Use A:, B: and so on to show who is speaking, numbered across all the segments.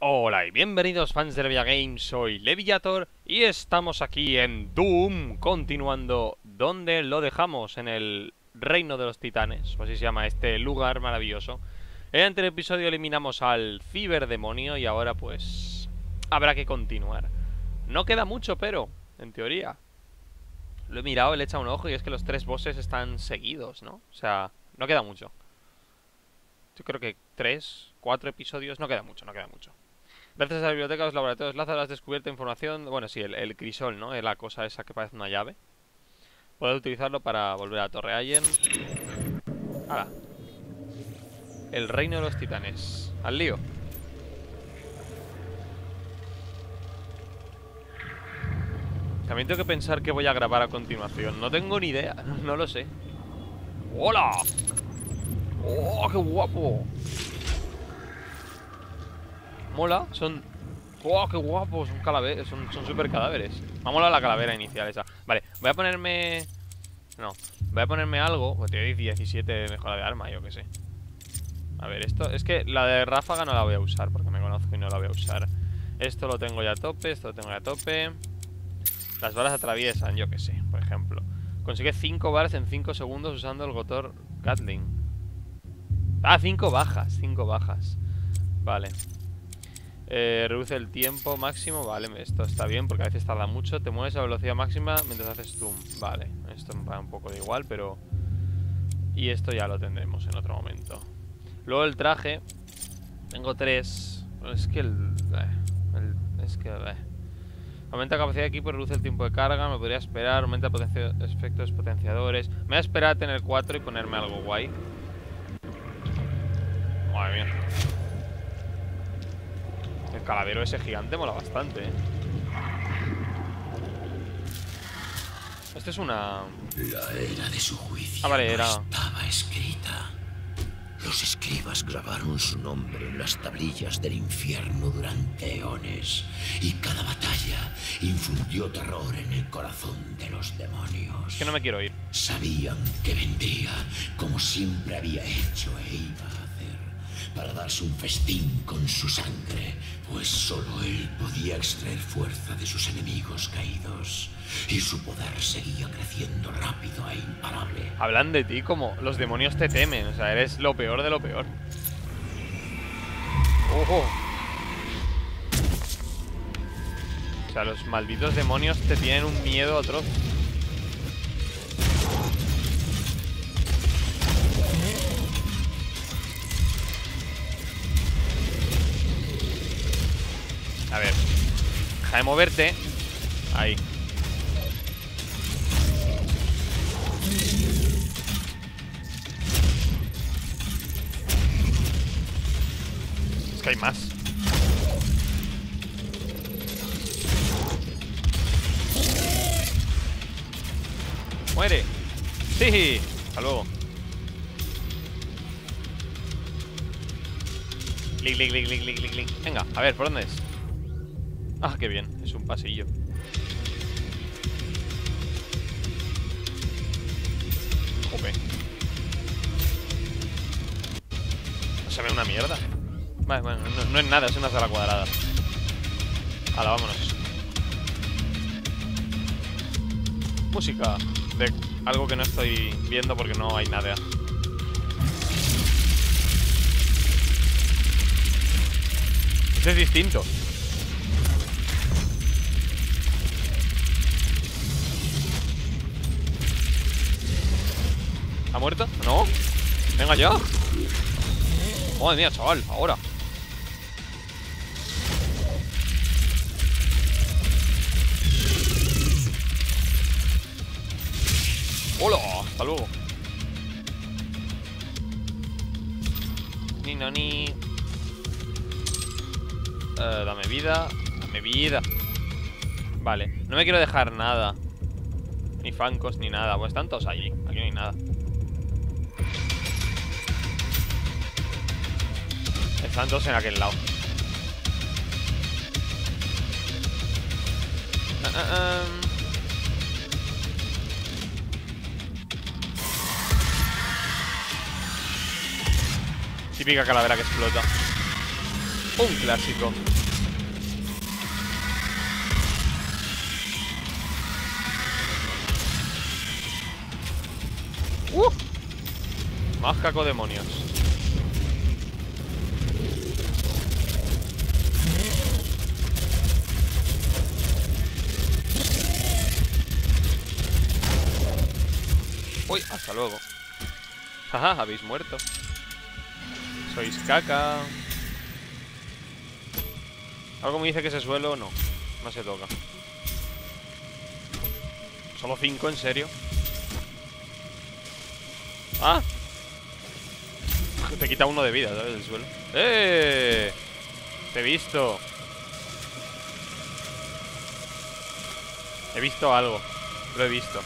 A: Hola y bienvenidos fans de Levia Games, soy Leviator y estamos aquí en Doom, continuando donde lo dejamos, en el Reino de los Titanes, o así se llama este lugar maravilloso. En el anterior episodio eliminamos al ciberdemonio y ahora pues habrá que continuar. No queda mucho, pero, en teoría. Lo he mirado, le he echado un ojo y es que los tres bosses están seguidos, ¿no? O sea, no queda mucho. Yo creo que tres, cuatro episodios, no queda mucho, no queda mucho. Gracias a la biblioteca, los laboratorios Lázaro has descubierto información... Bueno, sí, el, crisol, ¿no? La cosa esa que parece una llave. Puedes utilizarlo para volver a Torre Allen. ¡Hala! El reino de los titanes. Al lío. También tengo que pensar qué voy a grabar a continuación. No tengo ni idea. No lo sé. ¡Hola! ¡Oh, qué guapo! Mola, son... ¡Oh, qué guapo! Son calaveras, son, son super cadáveres Me ha molado la calavera inicial esa. Vale, voy a ponerme... No, voy a ponerme algo Pues tiene 17 mejora de arma, yo que sé. A ver, esto... Es que la de ráfaga no la voy a usar Porque me conozco y no la voy a usar. Esto lo tengo ya a tope, esto lo tengo ya a tope. Las balas atraviesan, yo que sé, por ejemplo. Consigue 5 balas en 5 segundos usando el gotor Gatling. Ah, 5 bajas, 5 bajas. Vale eh, reduce el tiempo máximo, vale, esto está bien porque a veces tarda mucho. Te mueves a velocidad máxima mientras haces zoom, vale. Esto me va un poco de igual, pero... Y esto ya lo tendremos en otro momento. Luego el traje, tengo tres. Es que el... Eh, es que... Eh. Aumenta capacidad de equipo, reduce el tiempo de carga, me podría esperar, aumenta el efectos potenciadores. Me voy a esperar a tener cuatro y ponerme algo guay. Madre mía calavero ese gigante mola bastante, ¿eh? Este es una...
B: La era de su juicio
A: ah, vale, era...
B: estaba escrita. Los escribas grabaron su nombre en las tablillas del infierno durante eones y cada batalla infundió terror en el corazón de los demonios.
A: Es que no me quiero ir.
B: Sabían que vendría como siempre había hecho e iba para darse un festín con su sangre, pues solo él podía extraer fuerza de sus enemigos caídos. Y su poder seguía creciendo rápido e imparable.
A: Hablan de ti como los demonios te temen, o sea, eres lo peor de lo peor. ¡Ojo! O sea, los malditos demonios te tienen un miedo atroz. A ver Deja de moverte Ahí Es que hay más ¡Muere! ¡Sí! Hasta luego Clic, clic, clic, clic, clic, clic Venga, a ver, ¿por dónde es? Ah, qué bien, es un pasillo. Jope. No se ve una mierda Vale, bueno, no, es nada, es una sala cuadrada. Hala, vámonos. Música De algo que no estoy viendo porque no hay nada Este es distinto ¿Ha muerto? ¿No? Venga ya. Madre mía, chaval, ahora. ¡Hola! Hasta luego. Ni no ni. Eh, Dame vida Dame vida. Vale, no me quiero dejar nada. Ni fancos ni nada. Pues están todos allí Aquí no hay nada Están todos en aquel lado. Uh, uh, um. Típica calavera que explota. Un clásico. ¡Uh! Más caco demonios. Uy, hasta luego. Jaja, habéis muerto. Sois caca. Algo me dice que ese suelo no. No se toca. ¿Solo cinco? ¿En serio? ¡Ah! Te quita uno de vida, ¿sabes? Del suelo. ¡Eh! Te he visto. He visto algo. Lo he visto.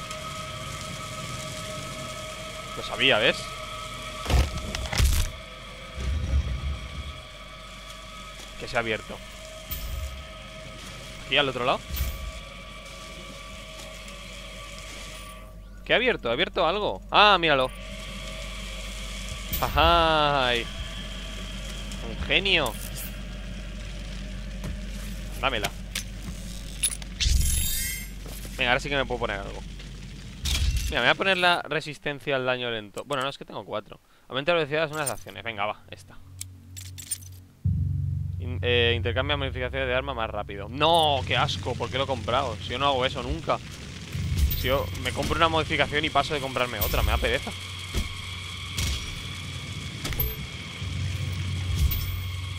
A: Lo sabía, ¿ves? Se ha abierto. Aquí al otro lado. ¿Qué ha abierto? ¿Ha abierto algo? Ah, míralo. Ajá. Un genio. Dámela. Venga, ahora sí que me puedo poner algo. Mira, me voy a poner la resistencia al daño lento. Bueno, no, es que tengo cuatro. Aumenta la velocidad de unas acciones. Venga, va, esta. Eh, intercambia modificaciones de arma más rápido. No, qué asco, ¿por qué lo he comprado? Si yo no hago eso nunca. Si yo me compro una modificación y paso de comprarme otra, me da pereza.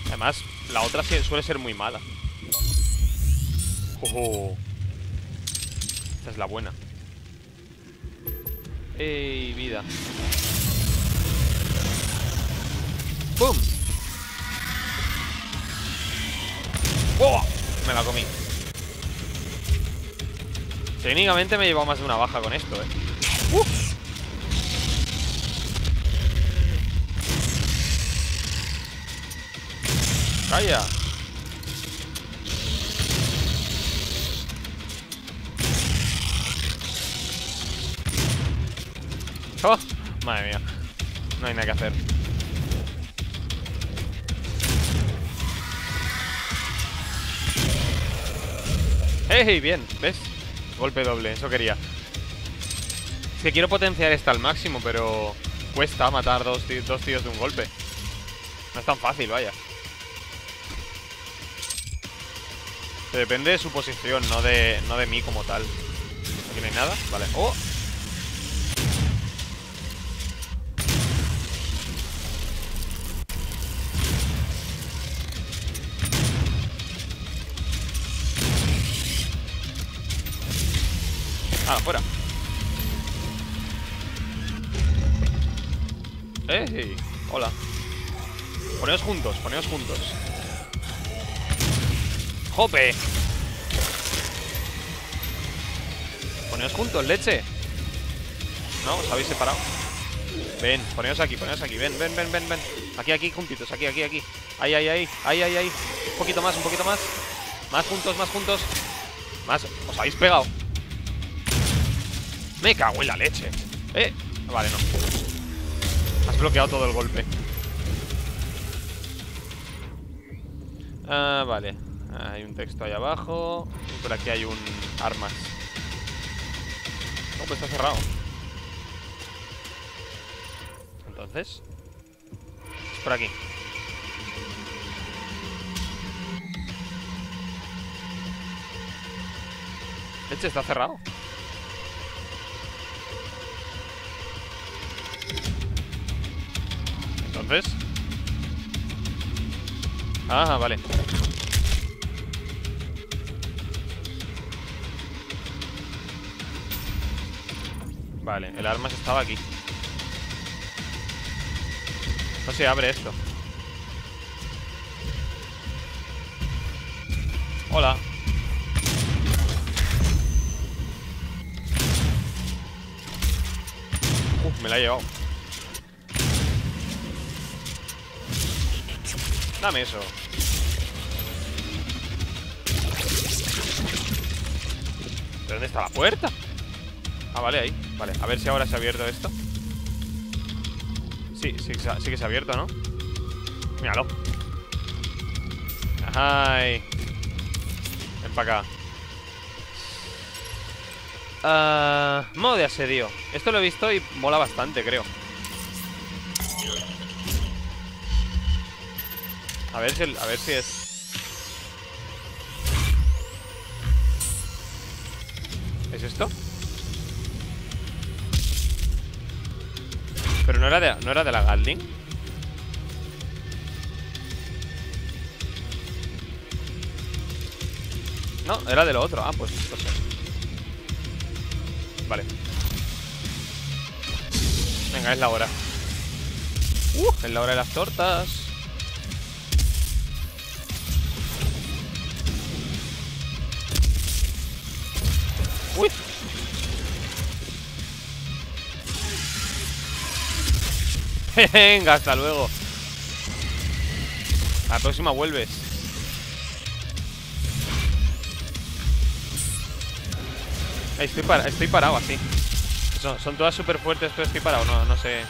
A: Además, la otra suele ser muy mala. Oh, Esta es la buena. ¡Ey, vida! ¡Bum! ¡Oh! Me la comí. Técnicamente me he llevado más de una baja con esto, eh. ¡Uf! ¡Calla! ¡Oh! Madre mía No hay nada que hacer ¡Hey! Bien, ¿ves? Golpe doble, eso quería Es que quiero potenciar esta al máximo Pero cuesta matar dos, dos tíos de un golpe No es tan fácil, vaya Depende de su posición, no de, no de mí como tal Aquí no hay nada, vale ¡Oh! Ah, fuera. ¡Ey! Hola. Poneos juntos, poneos juntos. ¡Jope! Poneos juntos, leche. ¿No? ¿Os habéis separado? Ven, poneos aquí, poneos aquí. Ven, ven, ven, ven, ven. Aquí, aquí, juntitos. Aquí, aquí, aquí. Ahí, ahí, ahí. Ahí, ahí, ahí. Un poquito más, un poquito más. Más juntos, más juntos. Más. Os habéis pegado. Me cago en la leche. Eh, vale, no. Has bloqueado todo el golpe. Ah, vale. Hay un texto ahí abajo. Y por aquí hay un armas. Oh, pues está cerrado. Entonces Es por aquí. Leche, está cerrado Ah, vale. Vale, el armas estaba aquí. No se abre esto. Hola. Me la he llevado Dame eso. ¿De dónde está la puerta? Ah, vale, ahí. Vale, a ver si ahora se ha abierto esto. Sí, sí, que se ha abierto, ¿no? Míralo. Ay. Ven para acá. Ah, modo de asedio. Esto lo he visto y mola bastante, creo. A ver si, a ver si es... ¿Es esto? Pero no era de, no era de la Gatling. No, era de lo otro. Ah, pues esto sé. Vale. Venga, es la hora. Uh, es la hora de las tortas. Venga, hasta luego. A la próxima vuelves. Estoy, estoy parado así. Son, todas súper fuertes, pero estoy parado. No, no sé.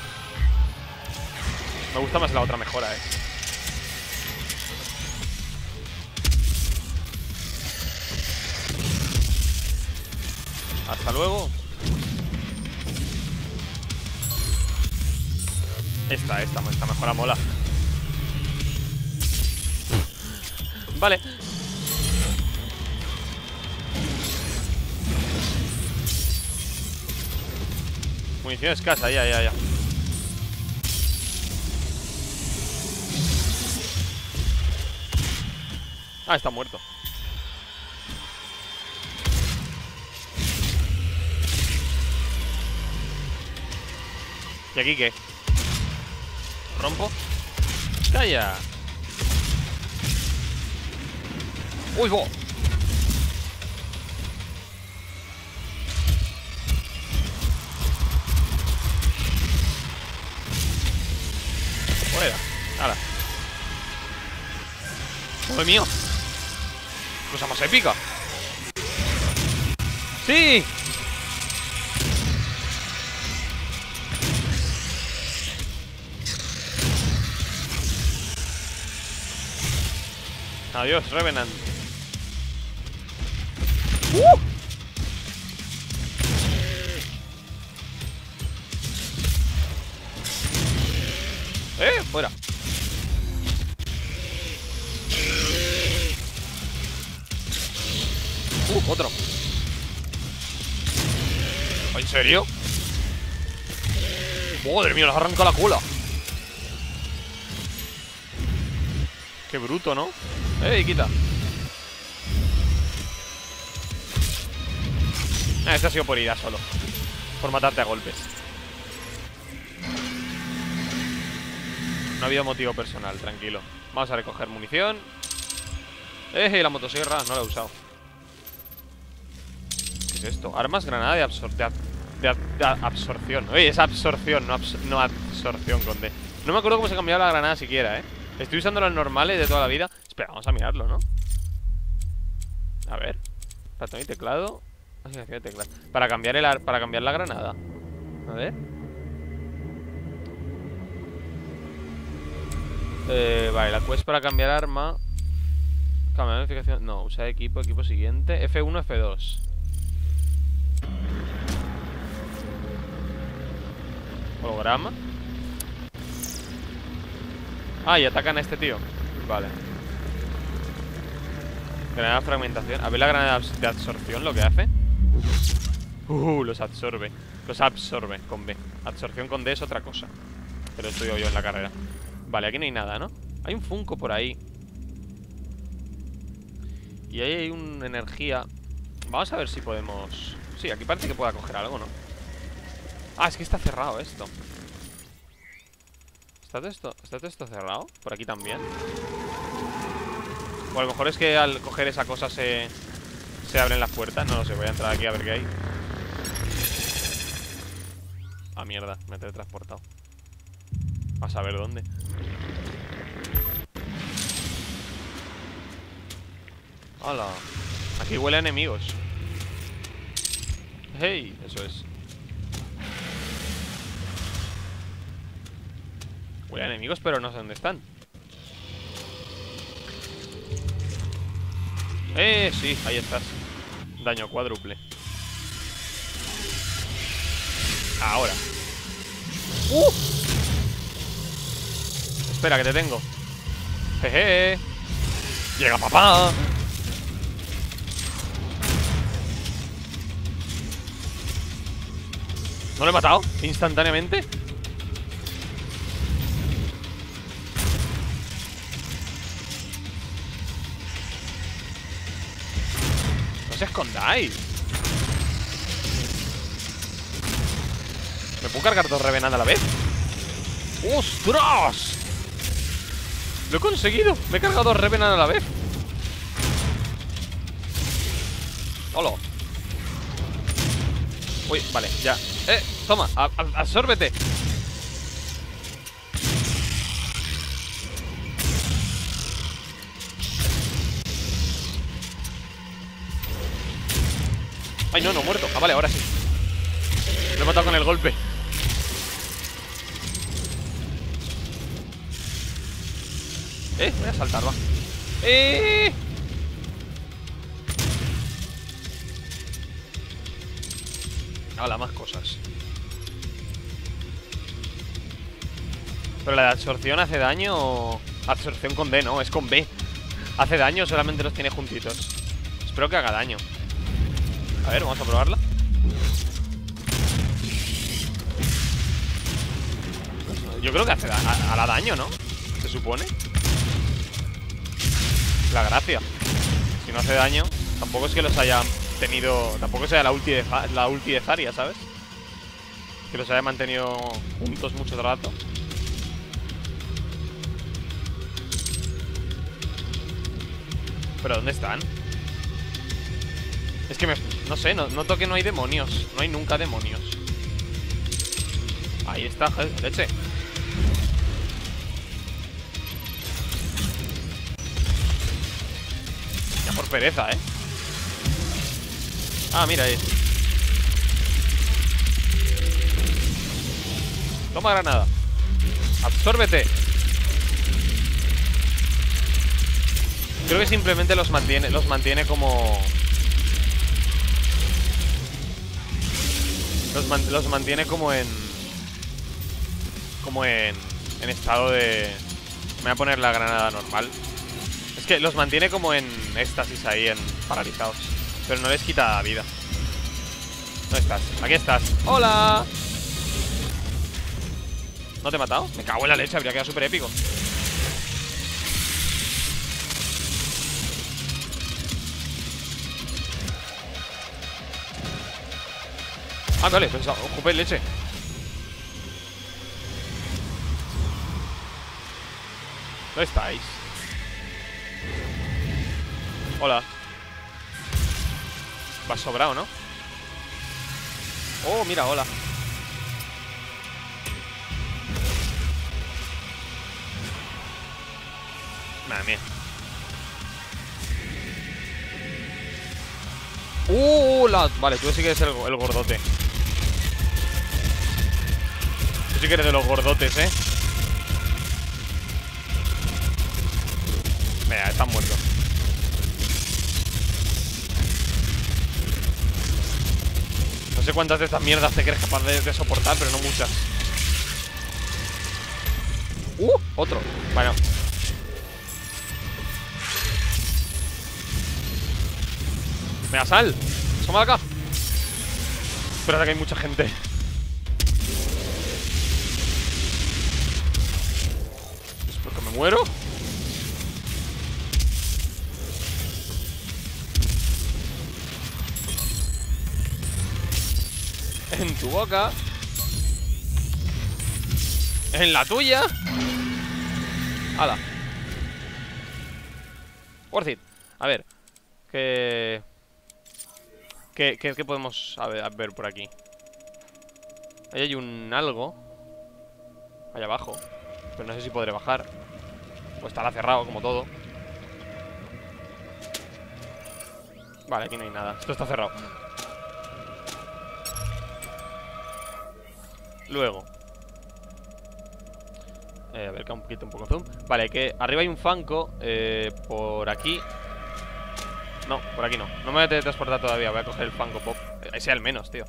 A: Me gusta más la otra mejora, eh. Hasta luego. Esta, esta, esta mejora mola. Vale. Munición escasa, ya, ya, ya. Ah, está muerto. ¿Y aquí qué? ¿Rompo? ¡Calla! ¡Uy, go! Fuera. Ahora. ¡Joder mío! Cosa más épica. ¡Sí! Adiós, Revenant. ¡Uh! ¡Eh! Fuera. Uh, otro. ¿En serio? Madre mía, nos arranca la cola. Qué bruto, ¿no? ¡Ey, quita! Ah, este ha sido por ira solo. Por matarte a golpes. No ha habido motivo personal, tranquilo. Vamos a recoger munición. ¡Eh! La motosierra, no la he usado. ¿Qué es esto? Armas, granada de, absorción. Oye, es absorción, no, no absorción con D. No me acuerdo cómo se cambiaba la granada siquiera, ¿eh? Estoy usando las normales de toda la vida. Espera, vamos a mirarlo, ¿no? A ver. Ratón y teclado. Asignación de teclado. Para cambiar el para cambiar la granada. A ver. Eh, vale, la quest para cambiar arma. Cambiar modificación. No, usar equipo, equipo siguiente. F1, F2. Holograma. Ah, y atacan a este tío. Vale. Granada de fragmentación. A ver la granada de absorción lo que hace. Uh, los absorbe. Los absorbe con B. Absorción con D es otra cosa. Pero estoy yo en la carrera. Vale, aquí no hay nada, ¿no? Hay un Funko por ahí. Y hay una energía. Vamos a ver si podemos... Sí, aquí parece que pueda coger algo, ¿no? Ah, es que está cerrado esto. ¿Está esto, ¿Está esto cerrado? Por aquí también. O a lo mejor es que al coger esa cosa se... Se abren las puertas. No lo sé, voy a entrar aquí a ver qué hay. Ah, mierda, me he teletransportado. A saber dónde. Hola. Aquí huele a enemigos. Hey, eso es. Huele enemigos, pero no sé dónde están. Eh, sí, ahí estás Daño cuádruple Ahora ¡Uh! Espera, que te tengo Jeje Llega papá ¿No lo he matado? Instantáneamente Escondáis ¿Me puedo cargar dos revenando a la vez? ¡Ostras! Lo he conseguido Me he cargado dos revenando a la vez ¡Hola! Uy, vale, ya Eh, toma, absórbete No, no, muerto. Ah, vale, ahora sí. Lo he matado con el golpe. Eh, voy a saltar, va. Eh. Habla más cosas. Pero la de absorción hace daño o... Absorción con D, no, es con B. Hace daño solamente los tiene juntitos. Espero que haga daño A ver, vamos a probarla Yo creo que hace daño, ¿no? Se supone La gracia Si no hace daño Tampoco es que los haya tenido Tampoco sea la ulti la ulti de Zarya, ¿sabes? Que los haya mantenido juntos mucho rato ¿Pero dónde están? Es que me... No sé, no, noto que no hay demonios. No hay nunca demonios. Ahí está, leche. Ya por pereza, ¿eh? Ah, mira ahí. Toma granada. Absórbete. Creo que simplemente los mantiene Los mantiene como Los, los mantiene como en Como en En estado de Me voy a poner la granada normal Es que los mantiene como en éxtasis ahí En paralizados pero no les quita vida ¿Dónde estás? Aquí estás ¡Hola! ¿No te he matado? Me cago en la leche, habría quedado súper épico Ah, vale, pues ocupé leche ¿Dónde estáis? Hola Va sobrado, ¿no? Oh, mira, hola Madre mía ¡Uh! La... Vale, tú sí que eres el gordote Tú sí que eres de los gordotes, ¿eh? Venga, están muertos No sé cuántas de estas mierdas te crees capaz de, soportar, pero no muchas. ¡Uh! Otro. Bueno. Venga, sal. Toma acá. Espérate que hay mucha gente. Muero? En tu boca. En la tuya. Hala. Worth it A ver ¿Qué... ¿Qué, qué, podemos ver, por aquí? Ahí hay un algo. Allá abajo. Pero no sé si podré bajar O estará cerrado como todo Vale, aquí no hay nada Esto está cerrado Luego eh, A ver, que un poquito, un poco zoom Vale, que arriba hay un fanco eh, Por aquí No, por aquí no. No me voy a teletransportar todavía. Voy a coger el Funko Pop. Eh, Ese al menos, tío.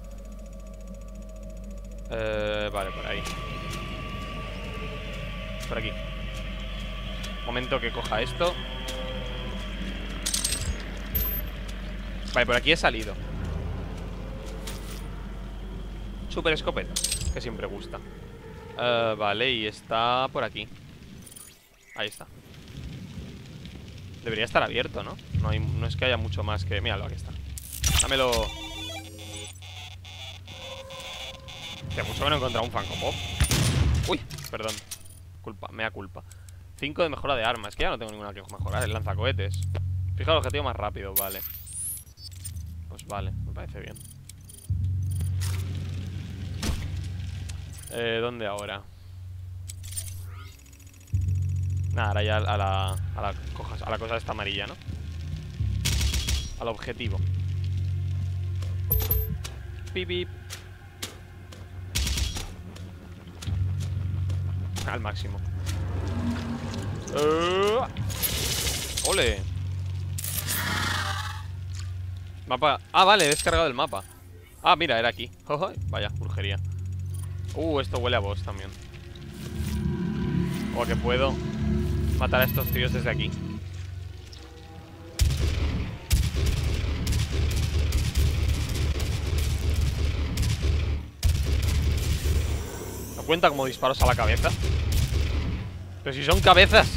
A: Eh, vale, por ahí. Por aquí. Momento que coja esto. Vale, por aquí he salido. Super escopeta, que siempre gusta. Eh, vale, y está por aquí. Ahí está. Debería estar abierto, ¿no? No, es que haya mucho más que... Míralo, aquí está. Dámelo... Que mucho que encontrado un Funko Pop. Uy, perdón. Culpa, mea culpa. 5 de mejora de armas. Que ya no tengo ninguna que mejorar. El lanzacohetes. Fija el objetivo más rápido, vale. Pues vale, me parece bien. Eh, ¿dónde ahora? Nada, ahora ya a la, a la, cojas- a la cosa esta amarilla, ¿no? Al objetivo. Pip, pip. Al máximo. Eh, ¡Ole! Mapa... Ah, vale, he descargado el mapa. Ah, mira, era aquí. Vaya, brujería. Uh, esto huele a boss también. O que puedo Matar a estos tíos desde aquí. ¿No cuenta como disparos a la cabeza? Pero si son cabezas.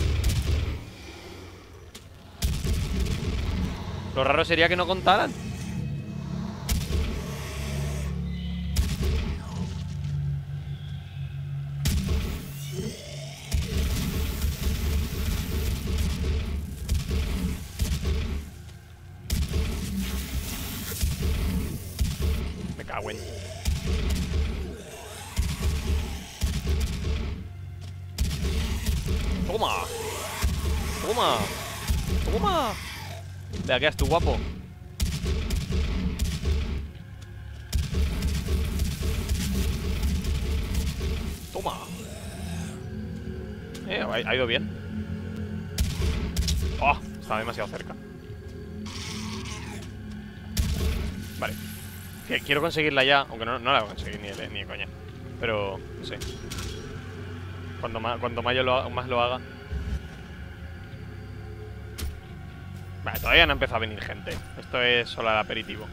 A: Lo raro sería que no contaran Vea, ¿qué haces tú, guapo? Toma. Eh, ha, ido bien. Oh, estaba demasiado cerca. Vale. Quiero conseguirla ya Aunque no, la voy a conseguir ni de, ni coña. Pero, no sé. Cuanto más, cuanto más lo, más lo haga Vale, todavía no ha empezado a venir gente. Esto es solo el aperitivo.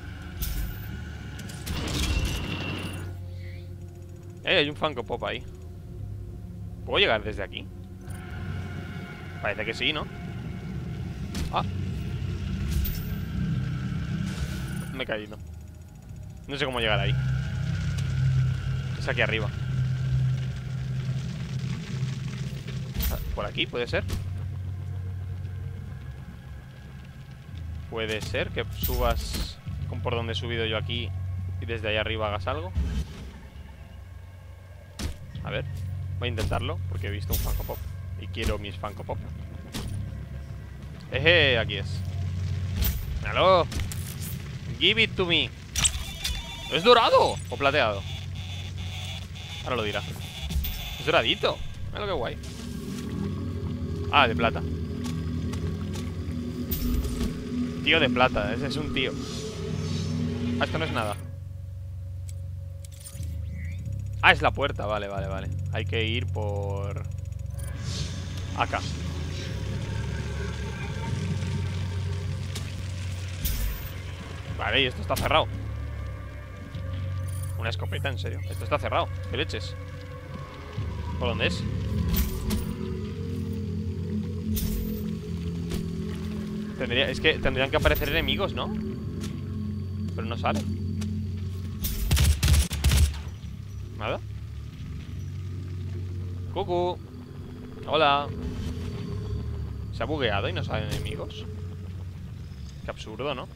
A: Eh, hay un Funko Pop ahí. ¿Puedo llegar desde aquí? Parece que sí, ¿no? Ah. Me he caído. No sé cómo llegar ahí. Es aquí arriba. Ah, ¿Por aquí puede ser? Puede ser que subas por donde he subido yo aquí y desde ahí arriba hagas algo. A ver, voy a intentarlo porque he visto un Funko Pop y quiero mis Funko Pop. Eje, aquí es. ¡Halo! Give it to me. ¿Es dorado o plateado? Ahora lo dirá. Es doradito. Mira lo que guay. Ah, de plata. Tío de plata, ese es un tío. Ah, esto no es nada. Ah, es la puerta, vale, vale, vale. Hay que ir por... Acá. Vale, y esto está cerrado. Una escopeta, en serio. Esto está cerrado. ¿Qué leches? ¿Por dónde es? Tendría, es que tendrían que aparecer enemigos, ¿no? Pero no sale. Nada. Cucu. Hola. ¿Se ha bugueado y no salen enemigos? Qué absurdo, ¿no?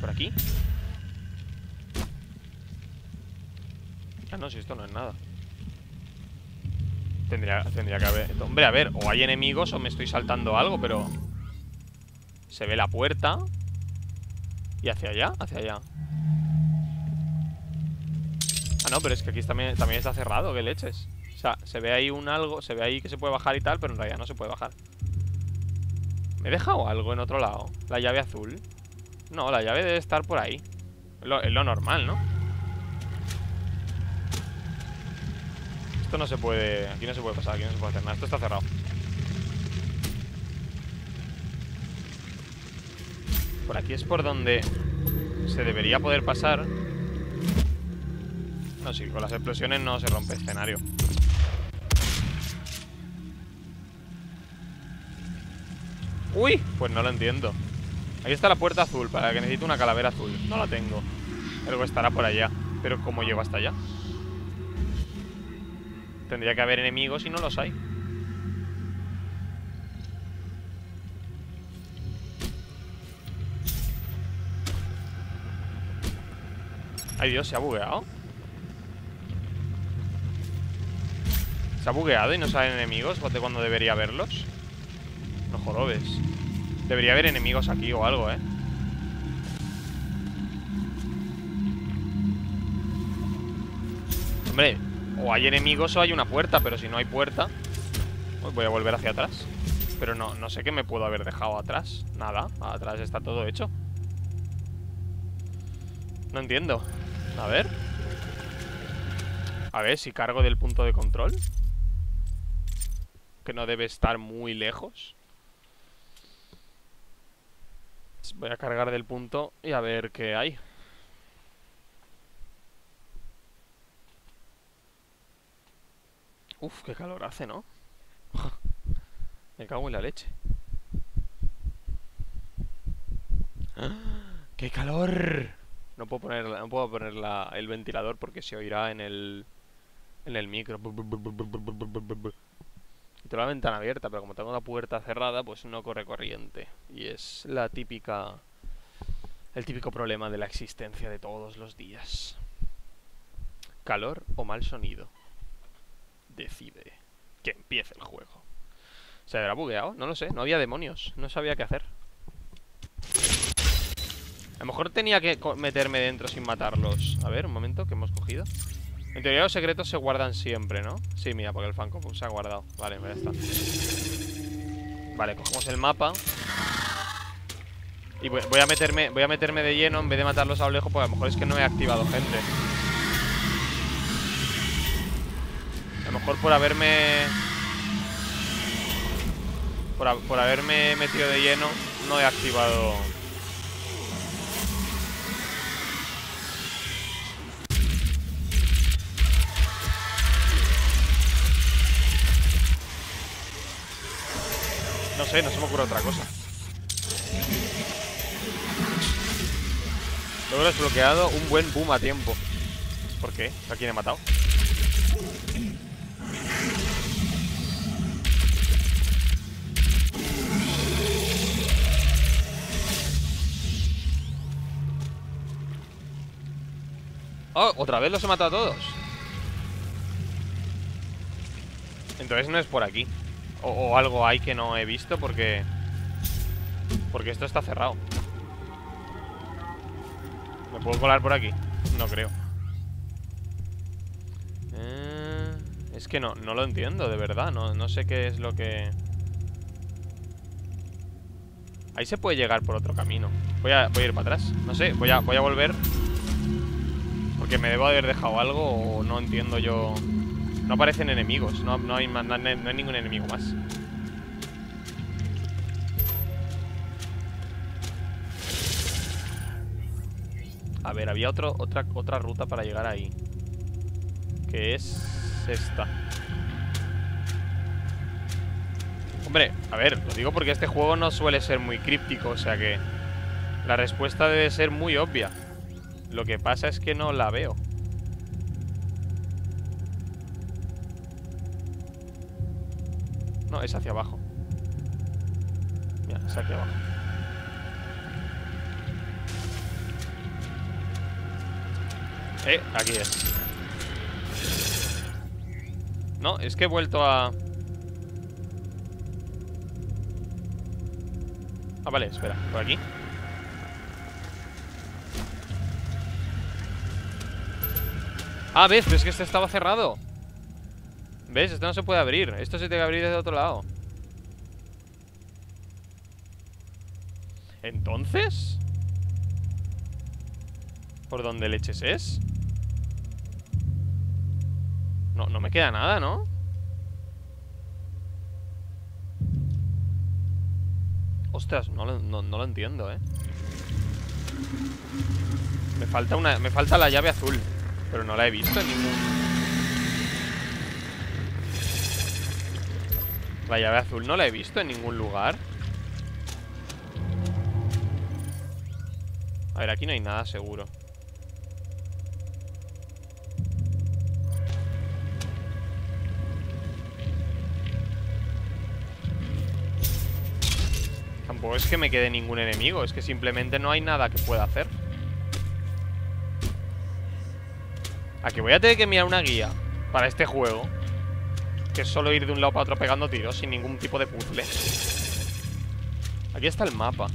A: ¿Por aquí? Ah, no, si esto no es nada. Tendría, tendría que haber... Hombre, a ver, o hay enemigos o me estoy saltando algo, pero... Se ve la puerta. ¿Y hacia allá? Hacia allá. Ah, no, pero es que aquí también, también está cerrado, qué leches. O sea, se ve ahí un algo, se ve ahí que se puede bajar y tal, pero en realidad no se puede bajar. ¿Me he dejado algo en otro lado? ¿La llave azul? No, la llave debe estar por ahí Es lo normal, ¿no? Esto no se puede... Aquí no se puede pasar, aquí no se puede hacer nada Esto está cerrado. Por aquí es por donde se debería poder pasar. No, sí, con las explosiones no se rompe escenario. Uy, pues no lo entiendo. Ahí está la puerta azul, para que necesito una calavera azul. No la tengo. Algo estará por allá. Pero ¿cómo llego hasta allá? Tendría que haber enemigos y no los hay Ay Dios, se ha bugueado ¿Se ha bugueado y no salen enemigos de cuando debería verlos? No jorobes Debería haber enemigos aquí o algo, ¿eh? Hombre, o hay enemigos o hay una puerta Pero si no hay puerta pues Voy a volver hacia atrás. Pero no, no sé qué me puedo haber dejado atrás. Nada, atrás está todo hecho. No entiendo. A ver. A ver si cargo del punto de control. Que no debe estar muy lejos. Voy a cargar del punto y a ver qué hay Uf, qué calor hace, ¿no? Me cago en la leche ¡Qué calor! No puedo poner, no puedo poner el ventilador porque se oirá en el, en el micro. Tengo la ventana abierta, pero como tengo la puerta cerrada, pues no corre corriente. Y es la típica... El típico problema de la existencia de todos los días. Calor o mal sonido. Decide que empiece el juego. ¿Se habrá bugueado? No lo sé, no había demonios. No sabía qué hacer. A lo mejor tenía que meterme dentro sin matarlos. A ver, un momento, que hemos cogido? En teoría los secretos se guardan siempre, ¿no? Sí, mira, porque el Funko se ha guardado Vale, ya está Vale, cogemos el mapa Y voy, a meterme Voy a meterme de lleno en vez de matarlos a lo lejos Porque a lo mejor es que no he activado gente mejor por haberme por, por haberme metido de lleno No he activado No sé, no se me ocurre otra cosa. Luego he desbloqueado un buen boom a tiempo. ¿Por qué? ¿A quién he matado? Oh, otra vez los he matado a todos. Entonces no es por aquí. O, algo hay que no he visto porque... Porque esto está cerrado. ¿Me puedo colar por aquí? No creo. Eh, Es que no, no lo entiendo, de verdad. No, no sé qué es lo que... Ahí se puede llegar por otro camino. Voy a, voy a ir para atrás. No sé, voy a, voy a volver Porque me debo haber dejado algo O no entiendo yo no aparecen enemigos, no, hay, no, hay, ningún enemigo más. A ver, había otro, otra, otra ruta para llegar ahí. Que es esta. Hombre, a ver, lo digo porque este juego no suele ser muy críptico, o sea que la respuesta debe ser muy obvia. Lo que pasa es que no la veo. No, es hacia abajo. Mira, es hacia abajo. Eh, aquí es. No, es que he vuelto a... Ah, vale, espera, por aquí Ah, ves, ves que este estaba cerrado ¿Ves? Esto no se puede abrir Esto se tiene que abrir desde otro lado ¿Entonces? ¿Por dónde leches es? No, no me queda nada, ¿no? Ostras, no no, no lo entiendo, ¿eh? Me falta una. Me falta la llave azul. Pero no la he visto en ningún. La llave azul no la he visto en ningún lugar. A ver, aquí no hay nada seguro. Tampoco es que me quede ningún enemigo, es que simplemente no hay nada que pueda hacer. Que voy a tener que mirar una guía para este juego. Que es solo ir de un lado para otro pegando tiros sin ningún tipo de puzzle. Aquí está el mapa.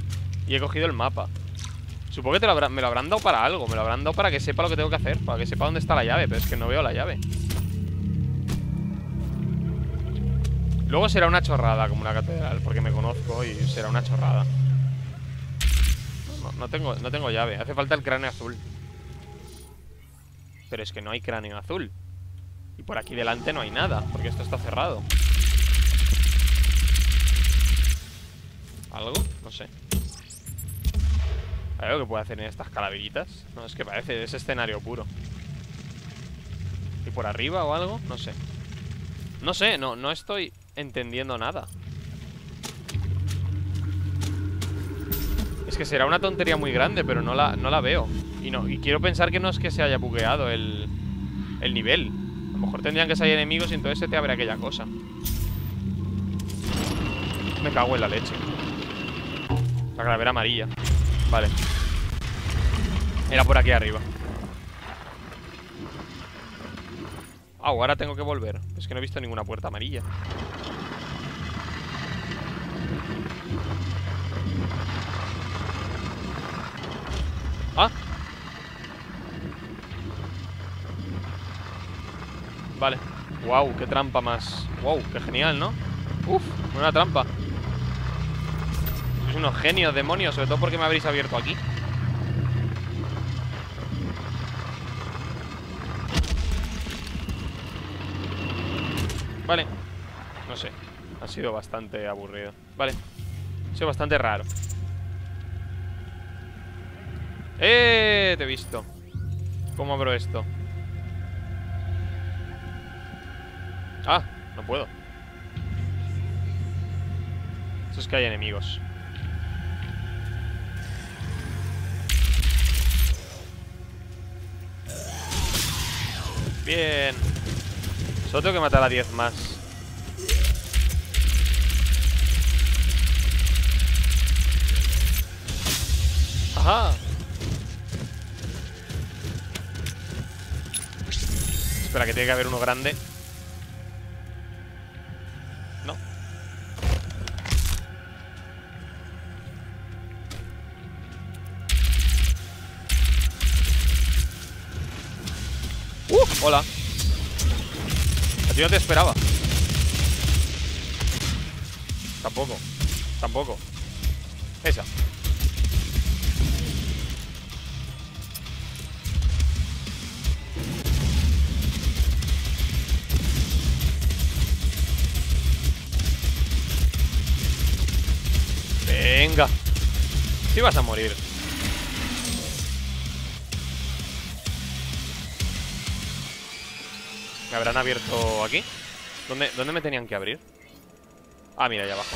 A: Y he cogido el mapa. Supongo que me lo habrán dado para algo. Me lo habrán dado para que sepa lo que tengo que hacer. Para que sepa dónde está la llave. Pero es que no veo la llave. Luego será una chorrada como una catedral. Porque me conozco y será una chorrada. No, tengo, no tengo llave. Hace falta el cráneo azul. Pero es que no hay cráneo azul. Y por aquí delante no hay nada, porque esto está cerrado. ¿Algo? No sé. ¿Hay algo que pueda hacer en estas calaveritas? No, es que parece ese escenario puro. ¿Y por arriba o algo? No sé. No sé, no, no estoy entendiendo nada. Es que será una tontería muy grande, pero no la, no la veo. Y, no, y quiero pensar que no es que se haya bugueado el, el nivel. A lo mejor tendrían que salir enemigos y entonces se te abre aquella cosa. Me cago en la leche. La calavera amarilla. Vale. Era por aquí arriba. Ah, ahora tengo que volver. Es que no he visto ninguna puerta amarilla. Ah, Vale. Wow, qué trampa más. Wow, qué genial, ¿no? Uf, una trampa. Sois unos genios, demonios Sobre todo porque me habréis abierto aquí. Vale. No sé. Ha sido bastante aburrido. Vale. Ha sido bastante raro. ¡Eh! Te he visto. ¿Cómo abro esto? Ah, no puedo. Eso es que hay enemigos. Bien. Solo tengo que matar a 10 más. Ajá. Espera, que tiene que haber uno grande Hola. A ti no te esperaba. Tampoco. Tampoco. Esa. Venga. Si vas a morir. ¿Me habrán abierto aquí? ¿Dónde, ¿Dónde me tenían que abrir? Ah, mira, allá abajo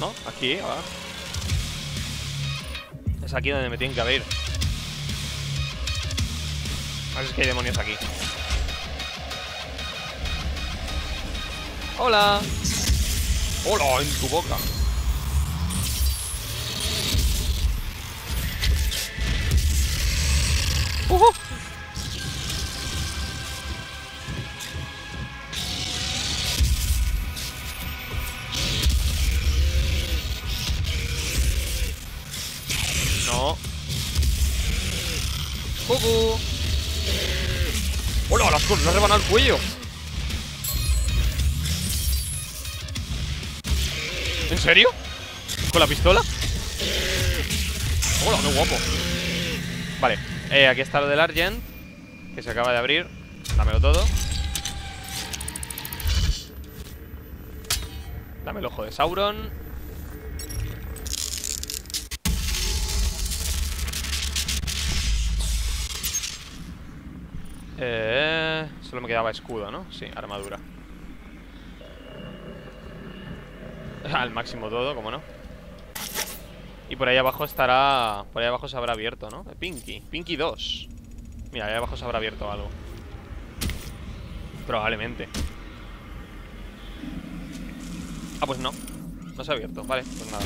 A: ¿No? Aquí, ahora Es aquí donde me tienen que abrir A ver si hay demonios aquí ¡Hola! ¡Hola! En tu boca No. Goku. ¡Hola! Las cosas, le ha rebanado el cuello. ¿En serio? ¿Con la pistola? ¡Hola! ¡Qué guapo! Eh, aquí está lo del Argent Que se acaba de abrir. Dámelo todo. Dame el ojo de Sauron. Eh, solo me quedaba escudo, ¿no? Sí, armadura. Al máximo todo, como no Y por ahí abajo estará... Por ahí abajo se habrá abierto, ¿no? Pinky, Pinky 2 Mira, ahí abajo se habrá abierto algo. Probablemente. Ah, pues no. No se ha abierto, vale, pues nada.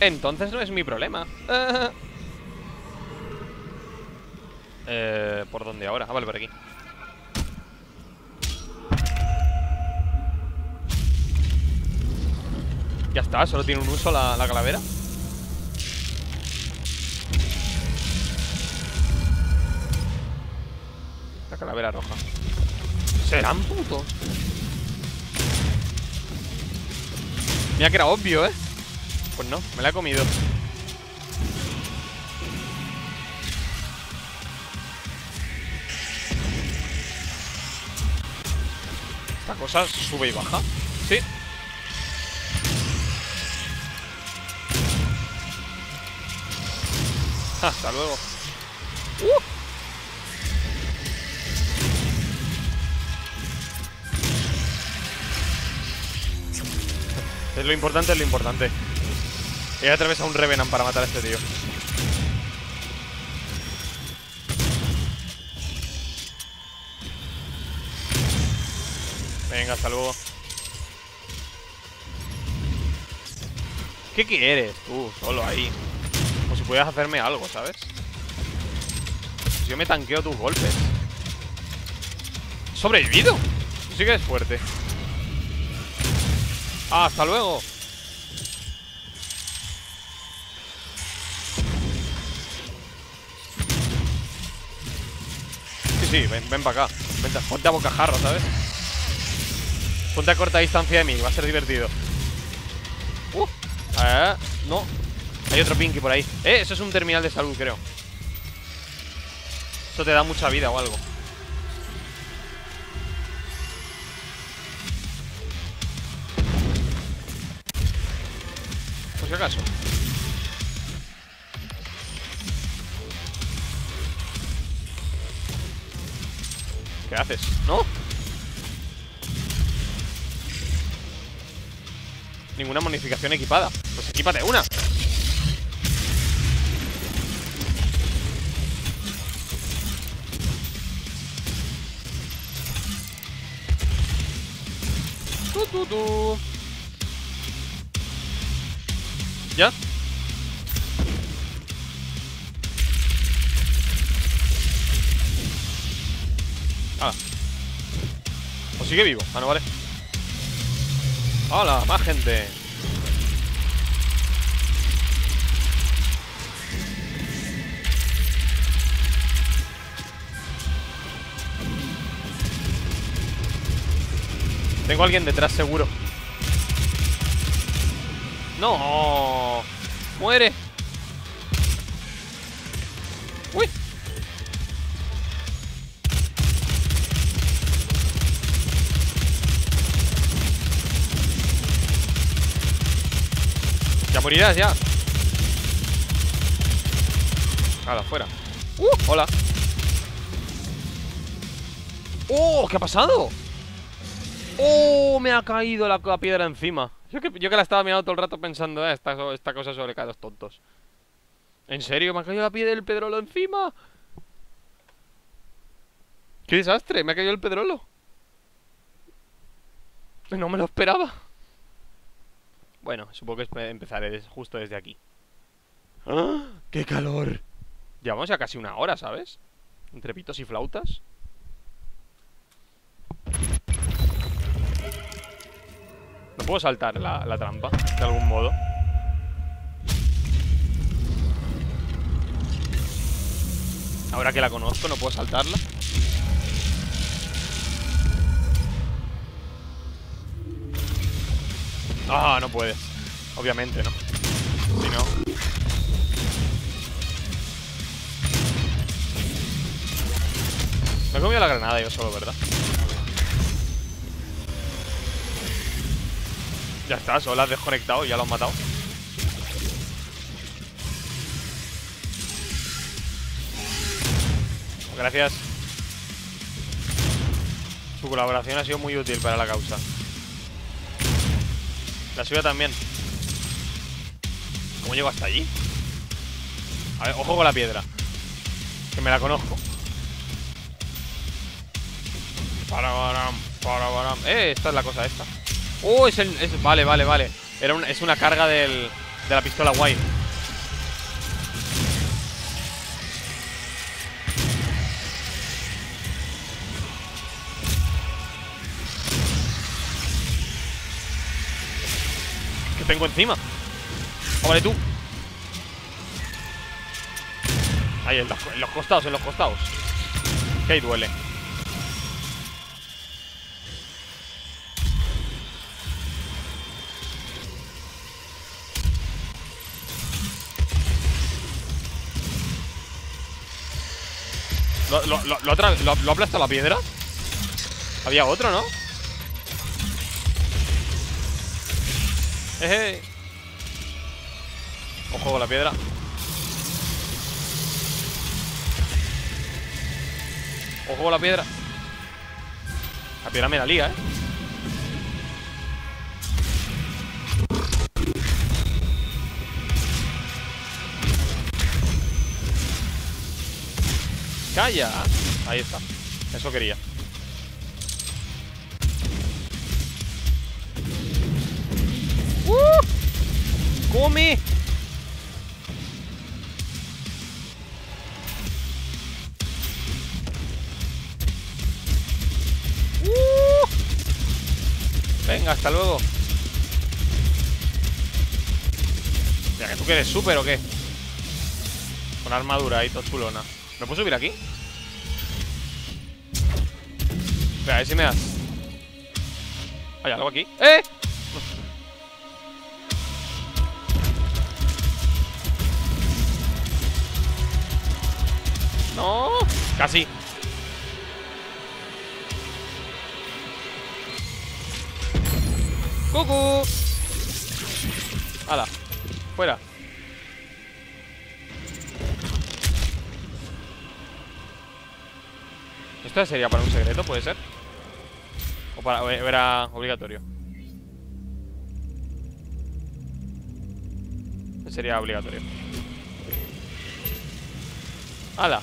A: Entonces no es mi problema. Eh, ¿Por dónde ahora? Ah, vale, por aquí Ya está, solo tiene un uso la, la calavera La calavera roja ¿Serán putos? Mira que era obvio, ¿eh? Pues no, me la he comido cosa sube y baja. Sí. Hasta luego. Uh. Es lo importante, es lo importante. He atravesado un Revenant para matar a este tío. Venga, hasta luego. ¿Qué quieres tú, solo ahí? Pudieras hacerme algo, ¿sabes? Yo me tanqueo tus golpes. ¡Sobrevivido! Sí que es fuerte. Hasta luego. Sí, sí, ven, ven para acá. Vente, ponte a bocajarro, ¿sabes? Ponte a corta distancia de mí, va a ser divertido Uh, eh, no Hay otro Pinky por ahí. Eh, eso es un terminal de salud, creo. Eso te da mucha vida o algo. Por si acaso. ¿Qué haces? ¿No? ninguna modificación equipada. Pues equípate una ¿Ya? Ah ¿O sigue vivo? Ah, no, vale ¡Hola! ¡Más gente! Tengo a alguien detrás seguro ¡No! ¡Muere! ¡Uy! Ya morirás, ya Hala, fuera ¡Uh! Hola ¡Oh! ¿Qué ha pasado? ¡Oh! Me ha caído la, piedra encima yo que, yo que la estaba mirando todo el rato pensando eh, esta, esta cosa sobre cada dos tontos ¿En serio? ¿Me ha caído la piedra del pedrolo encima? ¡Qué desastre! Me ha caído el pedrolo No me lo esperaba bueno, supongo que empezaré justo desde aquí ¡Ah! ¡Qué calor! Llevamos ya casi una hora, ¿sabes? Entre pitos y flautas No puedo saltar la, trampa De algún modo Ahora que la conozco, no puedo saltarla Ah, no puedes. Obviamente, ¿no? Si no. Me he comido la granada yo solo, ¿verdad? Ya está, solo has desconectado y ya lo has matado. Gracias. Su colaboración ha sido muy útil para la causa. La suya también. ¿Cómo llego hasta allí? A ver, ojo con la piedra. Que me la conozco. Para, para, para, Eh, esta es la cosa esta. Oh, es el. Vale, vale, vale. Era es una carga del, de la pistola Wine. Que tengo encima. Oh, tú. Ahí, en los, en los costados, en los costados. Que ahí duele. ¿Lo, lo, lo, lo, ha aplastado la piedra? Había otro, ¿no? Eje. Ojo con la piedra Ojo con la piedra La piedra me la lía, ¿eh? ¡Calla! Ahí está Eso quería ¡Uh! ¡Come! ¡Uh! Venga, hasta luego Ya que tú que eres súper o qué Con armadura y todo chulona ¿Me puedo subir aquí? Espera, a ver si me das Hay algo aquí ¡Eh! No Casi ¡Cucu! ¡Hala! ¡Fuera! ¿Esto sería para un secreto, puede ser? ¿O, para, o era obligatorio? Sería obligatorio ¡Hala!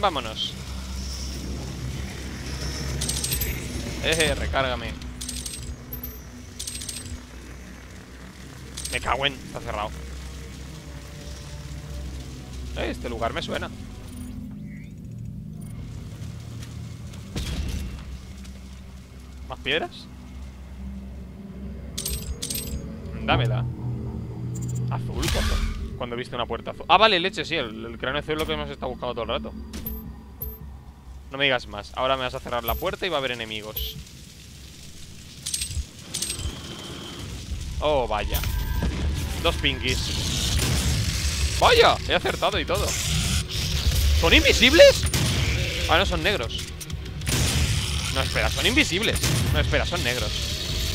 A: Vámonos Eh, recárgame Me cago en... Está cerrado eh, Este lugar me suena ¿Más piedras? Dámela. Azul, ¿cuándo? Cuando viste una puerta azul. Ah, vale, leche, sí, el, cráneo azul es lo que hemos estado buscando todo el rato. No me digas más. Ahora me vas a cerrar la puerta y va a haber enemigos. Oh, vaya. Dos pinkies. Vaya, he acertado y todo. ¿Son invisibles? Ah, no, son negros no, espera, son invisibles No, espera, son negros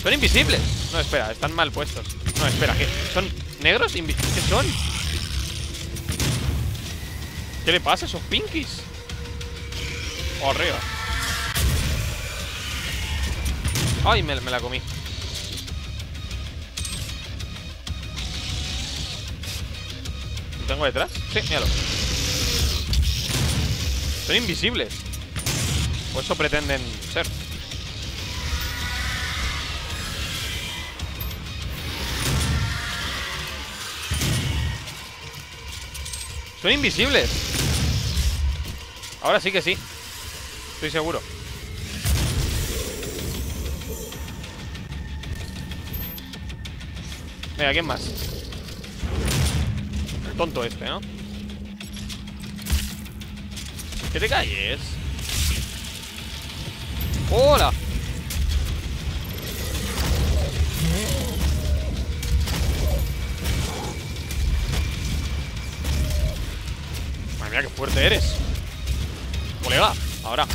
A: Son invisibles No, espera, están mal puestos No, espera, ¿qué? ¿Son negros? ¿Qué son? ¿Qué le pasa a esos pinkies? Arriba Ay, me, me la comí ¿Lo tengo detrás? Sí, míralo Son invisibles o eso pretenden Son invisibles. Ahora sí que sí. Estoy seguro. Venga, ¿quién más? El tonto este, ¿no? Que te calles. ¡Hola! Madre mía, qué fuerte eres. Colega, ahora.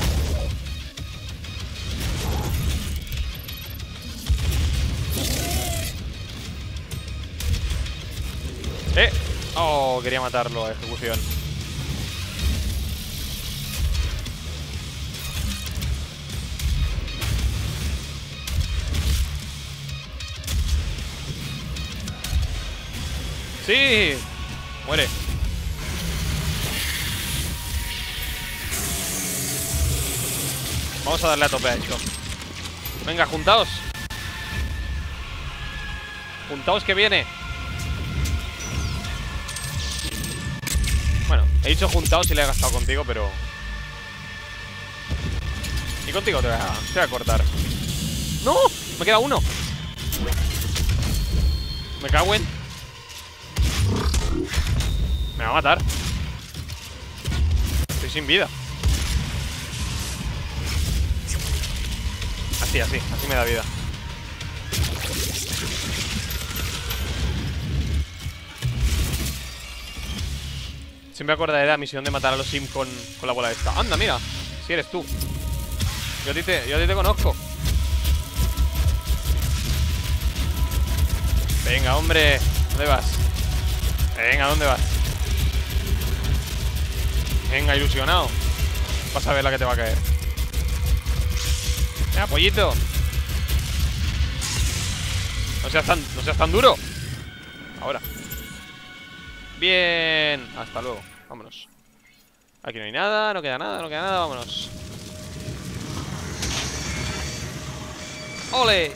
A: ¡Eh! Oh, quería matarlo a ejecución. ¡Sí! Muere. Vamos a darle a tope a esto. Venga, juntaos. Juntaos que viene. Bueno, he dicho juntaos y le he gastado contigo, pero... Y contigo te voy te voy a cortar. ¡No! Me queda uno. Me cago en... Me va a matar. Estoy sin vida. Así, así, me da vida. Siempre acordaré de la misión de matar a los Sim con, con la bola esta. Anda, mira, si eres tú. Yo a ti te, yo a ti te conozco. Venga, hombre. ¿Dónde vas? Venga, ¿dónde vas? Venga, ilusionado. Vas a ver la que te va a caer. Venga, pollito. No seas tan, no seas tan duro. Ahora. Bien. Hasta luego. Vámonos. Aquí no hay nada, no queda nada, no queda nada. Vámonos. ¡Ole!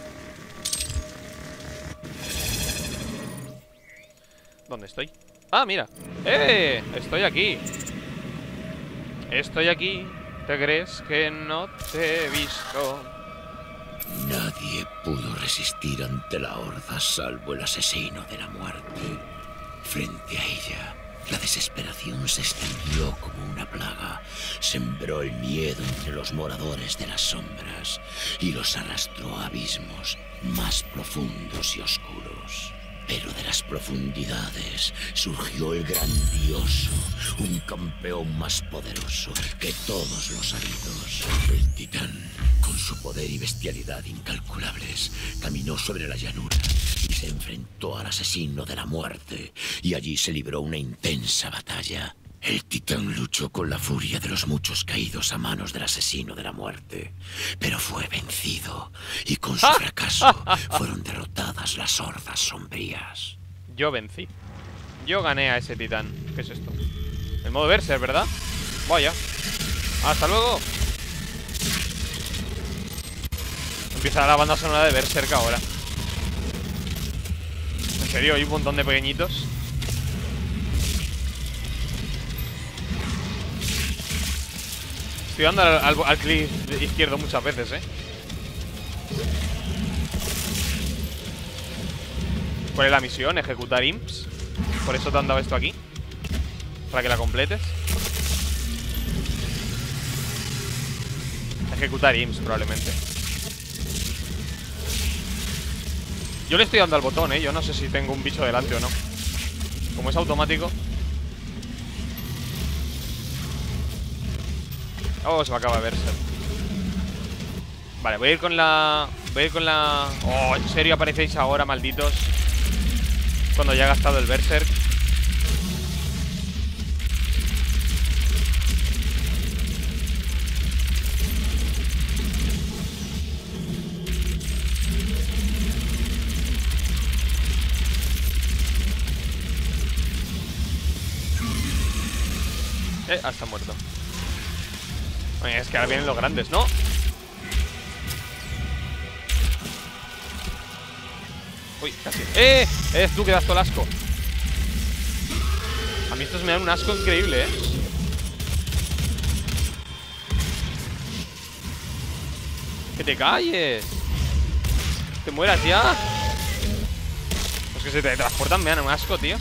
A: ¿Dónde estoy? Ah, mira ¡Eh! Estoy aquí Estoy aquí ¿Te crees que no te he visto?
B: Pudo resistir ante la horda salvo el asesino de la muerte. Frente a ella, la desesperación se extendió como una plaga, sembró el miedo entre los moradores de las sombras y los arrastró a abismos más profundos y oscuros. Pero de las profundidades surgió el grandioso, un campeón más poderoso que todos los habidos. El titán, con su poder y bestialidad incalculables, caminó sobre la llanura y se enfrentó al asesino de la muerte. Y allí se libró una intensa batalla. El titán luchó con la furia de los muchos caídos a manos del asesino de la muerte, pero fue vencido y con su fracaso fueron derrotadas las hordas sombrías.
A: Yo vencí. Yo gané a ese titán. ¿Qué es esto? El modo Berser, ¿verdad? Vaya. Hasta luego. Empieza la banda sonora de Berserk ahora. En serio, hay un montón de pequeñitos. Estoy dando al, clic izquierdo muchas veces, ¿eh? ¿Cuál es la misión? Ejecutar imps Por eso te han dado esto aquí Para que la completes Ejecutar imps probablemente Yo le estoy dando al botón, ¿eh? Yo no sé si tengo un bicho delante o no Como es automático Oh, se me acaba de verse. Vale, voy a ir con la... Voy a ir con la... Oh, ¿en serio aparecéis ahora, malditos? Cuando ya he gastado el Berserk Eh, hasta muerto que ahora vienen los grandes, ¿no? Uy, casi ¡Eh! Eres tú que das todo el asco A mí estos me dan un asco increíble, ¿eh? ¡Que te calles! ¡Te mueras ya! Los que se transportan me dan un asco, tío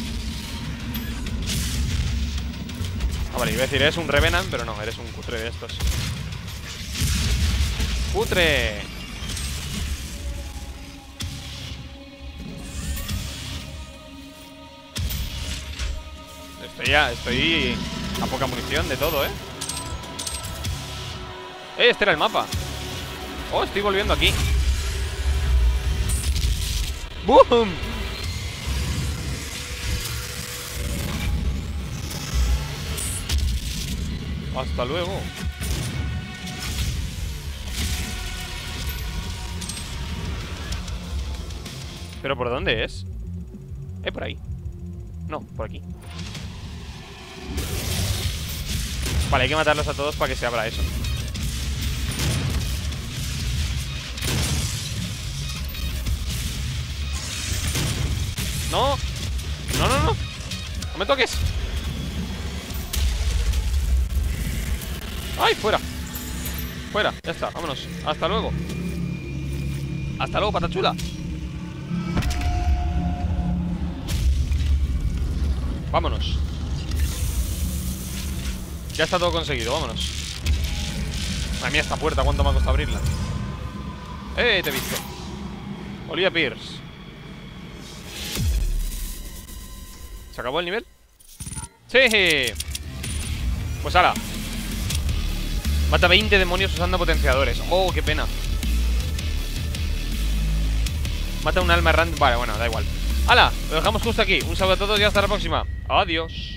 A: Ah, vale, iba a decir, eres un Revenant, pero no, eres un cutre de estos. Estoy ya, estoy A poca munición, de todo, ¿eh? ¡Eh! Este era el mapa Oh, estoy volviendo aquí ¡Boom! Hasta luego ¿Pero por dónde es? Eh, por ahí. No, por aquí. Vale, hay que matarlos a todos para que se abra eso. No. No, no, no. No me toques. ¡Ay, fuera! Fuera, ya está, vámonos. Hasta luego. Hasta luego, patachula Vámonos Ya está todo conseguido, vámonos Madre mía, esta puerta, ¿cuánto me ha costado abrirla? ¡Eh, te he visto! Olivia Pierce ¿Se acabó el nivel? ¡Sí! Pues ahora Mata 20 demonios usando potenciadores ¡Oh, qué pena! Mata un alma random Vale, bueno, da igual ¡Hala! Lo dejamos justo aquí Un saludo a todos y hasta la próxima Adiós